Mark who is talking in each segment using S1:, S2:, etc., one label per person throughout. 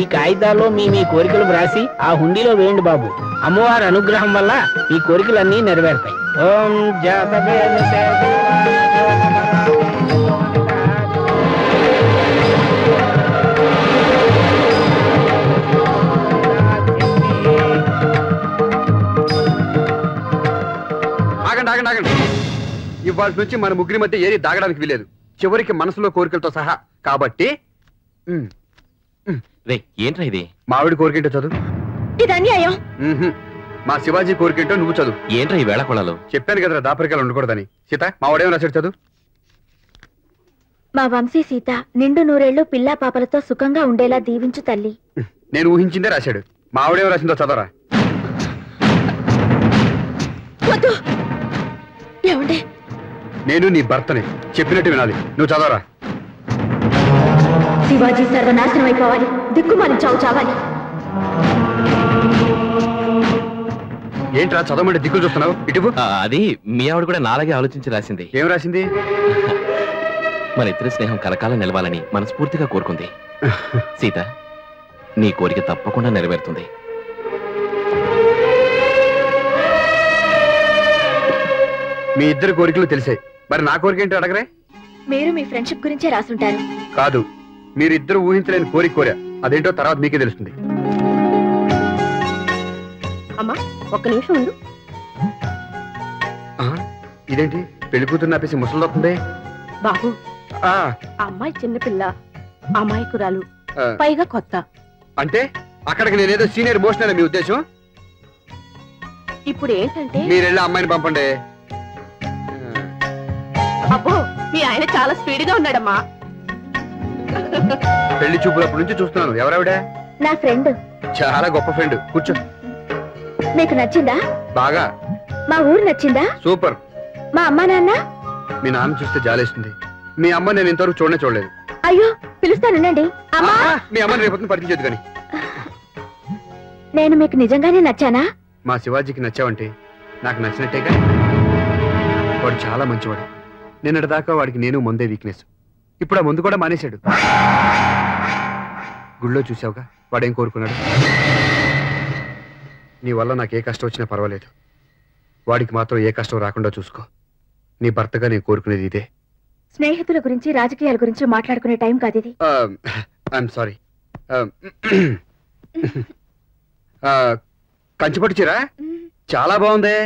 S1: ఈ కాగితాల్లో మీ మీ కోరికలు వ్రాసి ఆ హుండీలో వేయండి బాబు. అమ్మవారి అనుగ్రహం వల్ల మీ కోరికలన్నీ నెరవేరుతాయి. ఓం
S2: ఆగండి ఆగండి ఆగండి. ఇవాళ నుంచి మన ముగ్గురి మధ్య ఏది దాగడానికి వీలేదు చివరికి మనసులో కోరికలతో సహా. కాబట్టి
S3: ఏంట్రా ఇది?
S2: మావిడి కోరికేంటో చదువు.
S4: ఇది అన్యాయం.
S2: మా శివాజీ కోరికేంటో నువ్వు చదువు.
S3: ఏంట్రా ఈ వేళ కొళాలు
S2: చెప్పాను కదరా దాపరికాలు ఉండకూడదని. సీత మా వాడేమో రాశాడు చదువు.
S4: మా వంశీ సీత నిండు నూరేళ్ళు పిల్లా పాపలతో సుఖంగా ఉండేలా దీవించు తల్లి.
S2: నేను ఊహించిందే రాశాడు. మా ఆవిడేమో రాసిందో చదవరా. నేను నీ భర్తని. చెప్పినట్టు వినాలి. నువ్వు చదవరా?
S4: శివాజీ సర్వనాశనం అయిపోవాలి. దిక్కుమాలి చావు చావాలి.
S2: ఏంట్రా చదవమంటే దిక్కులు చూస్తున్నావు? ఇటువు
S3: ఆ, అది మీ ఆవిడ కూడా నాలాగే ఆలోచించి రాసింది.
S2: ఏం రాసింది?
S3: మన ఇద్దరి స్నేహం కలకాలం నిలవాలని మనస్ఫూర్తిగా కోరుకుంది. సీత నీ కోరిక తప్పకుండా నెరవేరుతుంది.
S2: మీ ఇద్దరు కోరికలు తెలిసాయి. మరి నా కోరిక ఏంటో అడగరే?
S4: మీరు మీ ఫ్రెండ్షిప్ గురించే రాసుంటారు.
S2: కాదు మీరు ఇద్దరు ఊహించలేని కోరిక కోరా. అదేంటో తర్వాత మీకే తెలుస్తుంది.
S4: అమ్మా ఒక్క నిమిషం ఉండు.
S2: ఇదేంటి? పెళ్ళి కూతురు నాపేసి ముసలిదవుతుంది
S4: బాబు అమ్మాయి చిన్నపిల్ల అమాయకురాలు పైగా కొత్త.
S2: అంటే అక్కడికి నేనేదో సీనియర్ మోషన్ మీ ఉద్దేశం?
S4: ఇప్పుడు ఏంటంటే
S2: మీరు వెళ్ళి అమ్మాయిని పంపండి.
S4: మీ ఆయన చాలా స్పీడ్గా ఉన్నాడమ్మా.
S2: పెళ్ళి చూపులప్పటి నుంచి చూస్తున్నాను. ఎవరావిడ?
S4: నా ఫ్రెండ్.
S2: చాలా గొప్ప ఫ్రెండ్. కూర్చో.
S4: మీకు నచ్చిందా?
S2: బాగా.
S4: మా ఊరు నచ్చిందా?
S2: సూపర్.
S4: మా అమ్మా నాన్న?
S2: మీ నాన్న చూస్తే జాలేస్తుంది మీ అమ్మ నేను ఇంతవరకు చూడనే చూడలేదు.
S4: అయ్యో పిలుస్తానండి అమ్మా!
S2: మీ అమ్మని రేపు పరిచయం కానీ
S4: నేను మీకు నిజంగానే నచ్చానా?
S2: మా శివాజీకి నచ్చావంటే నాకు నచ్చినట్టే కానీ వాడు చాలా మంచివాడు. నిన్నటి దాకా వాడికి నేను ముందే వీక్నెస్ ఇప్పుడు ఆ ముందు కూడా మానేశాడు. గుళ్ళో చూసావుగా వాడేం కోరుకున్నాడు? నీ వల్ల నాకు ఏ కష్టం వచ్చినా పర్వాలేదు. వాడికి మాత్రం ఏ కష్టం రాకుండా చూసుకో. నీ భర్తగా నేను కోరుకునేది ఇదే.
S4: స్నేహితుల గురించి రాజకీయాల గురించి మాట్లాడుకునే టైం కాదు ఇది.
S2: I'm sorry. కంచిపట్టు చీర? చాలా బాగుంది.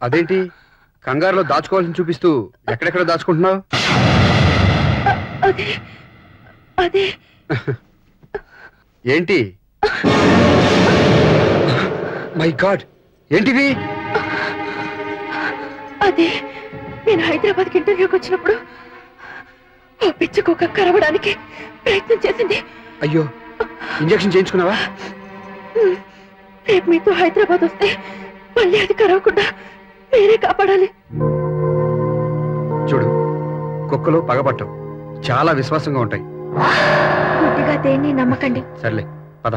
S2: అదేంటి? కంగారులో దాచుకోవాల్సింది చూపిస్తూ ఎక్కడెక్కడ దాచుకుంటున్నావు? ఏంటి? My god. ఏంటివి
S4: అదే నేను హైదరాబాద్కి ఇంటర్వ్యూకి వచ్చినప్పుడు ఓ పిచ్చుకోక కరవడానికి ప్రయత్నం చేసింది.
S2: అయ్యో ఇంజెక్షన్ చేయించుకున్నావా?
S4: రేపు మీతో హైదరాబాద్ వస్తే మళ్ళీ అది కరవకుండా మీరే కాపాడాలి.
S2: చూడు కుక్కలు పగపట్టవు చాలా విశ్వాసంగా ఉంటాయి.
S4: దేన్ని నమ్మకండి.
S2: సర్లే పద.